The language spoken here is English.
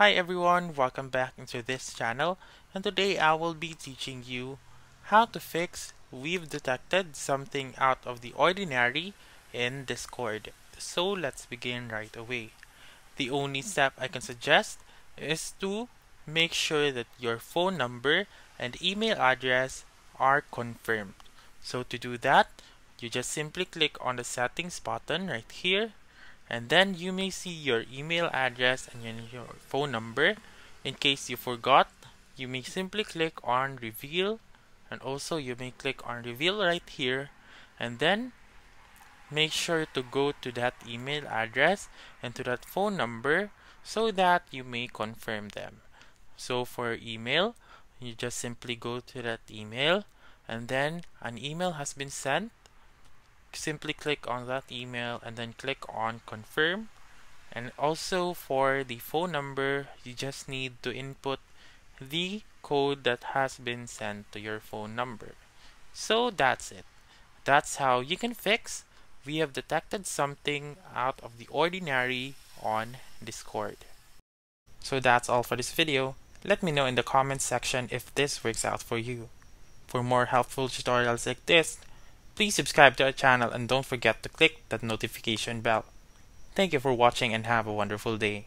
Hi everyone, welcome back into this channel and today I will be teaching you how to fix we've detected something out of the ordinary in Discord. So let's begin right away. The only step I can suggest is to make sure that your phone number and email address are confirmed. So to do that, you just simply click on the settings button right here and then you may see your email address and your phone number. In case you forgot, you may simply click on reveal and also you may click on reveal right here and then make sure to go to that email address and to that phone number so that you may confirm them. So for email, you just simply go to that email and then an email has been sent simply click on that email and then click on confirm. And also for the phone number you just need to input the code that has been sent to your phone number. So that's it. That's how you can fix. We have detected something out of the ordinary on discord. So that's all for this video. Let me know in the comments section if this works out for you. For more helpful tutorials like this Please subscribe to our channel and don't forget to click that notification bell. Thank you for watching and have a wonderful day.